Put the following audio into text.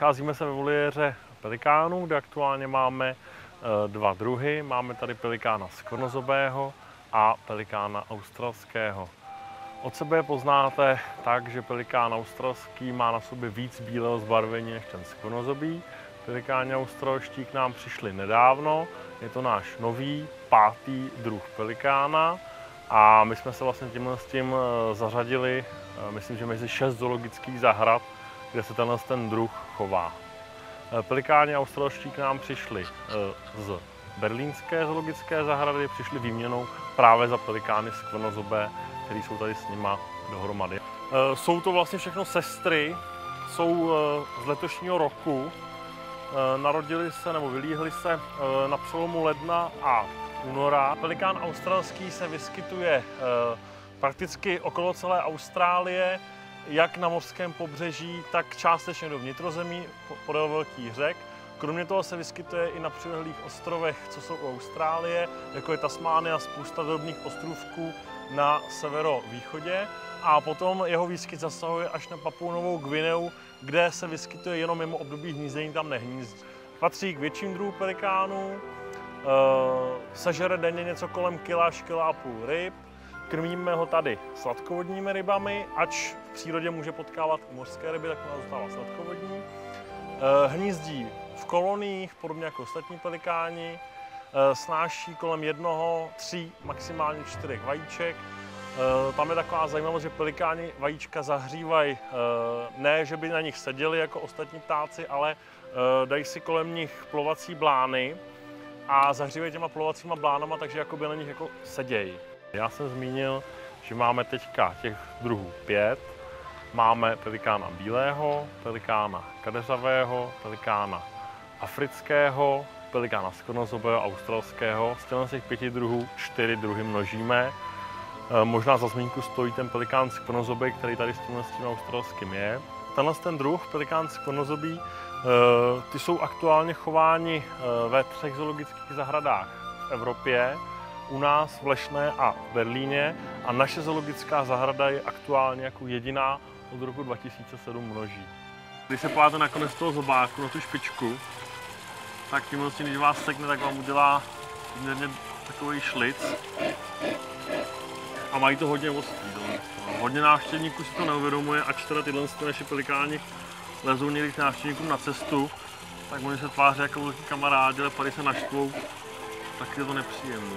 Nacházíme se ve voliéře pelikánů, kde aktuálně máme eh, dva druhy. Máme tady pelikána skvrnozobého a pelikána australského. Od sebe je poznáte tak, že pelikán australský má na sobě víc bílého zbarvení než ten skvrnozobý. Pelikáni australští k nám přišli nedávno, je to náš nový pátý druh pelikána a my jsme se vlastně tímhle s tím eh, zařadili, eh, myslím, že mezi šest zoologických zahrad, kde se tenhle ten druh chová. Eh, pelikáni australští k nám přišli z berlínské zoologické zahrady, přišli výměnou právě za pelikány skvrnozobé, které jsou tady s nima dohromady. Jsou to vlastně všechno sestry, jsou z letošního roku, narodili se nebo vylíhli se na přelomu ledna a února. Pelikán australský se vyskytuje prakticky okolo celé Austrálie, jak na mořském pobřeží, tak částečně do vnitrozemí podél velkých řek. Kromě toho se vyskytuje i na přilehlých ostrovech, co jsou u Austrálie, jako je Tasmánie a spousta drobných ostrovků na severovýchodě. A potom jeho výskyt zasahuje až na Papou Novou Gvineu, kde se vyskytuje jenom mimo období hnízdění, tam nehnízdí. Patří k větším druhům pelikánů, sežere denně něco kolem kila až kila a půl ryb, Krmíme ho tady sladkovodními rybami, ač v přírodě může potkávat i mořské ryby, tak nás zůstává sladkovodní. Eh, hnízdí v koloniích, podobně jako ostatní pelikáni. Eh, snáší kolem jednoho, tří, maximálně čtyřech vajíček. Eh, tam je taková zajímavost, že pelikáni vajíčka zahřívají ne, že by na nich seděli jako ostatní ptáci, ale dají si kolem nich plovací blány a zahřívají těma plovacíma blánama, takže jako by na nich jako sedějí. Já jsem zmínil, že máme teďka těch druhů pět. Máme pelikána bílého, pelikána kadeřavého, pelikána afrického, pelikána skvrnozobého, australského. Z těch pěti druhů čtyři druhy množíme. E, možná za zmínku stojí ten pelikán skvrnozobý, který tady s tímhle s tím australským je. Tenhle ten druh, pelikán skvrnozobý, e, ty jsou aktuálně chováni e, ve třech zoologických zahradách v Evropě u nás v Lešné a v Berlíně a naše zoologická zahrada je aktuálně jako jediná od roku 2007 množí. Když se podíváte nakonec toho zobáku na tu špičku, tak tím vlastně, když vás sekne, tak vám udělá poměrně takový šlic. A mají to hodně ostrý. Hodně návštěvníků si to neuvědomuje, ač teda tyhle naše pelikáni lezou někdy k návštěvníkům na cestu, tak oni se tváří jako velký kamarádi, ale pady se naštvou, tak je to nepříjemné.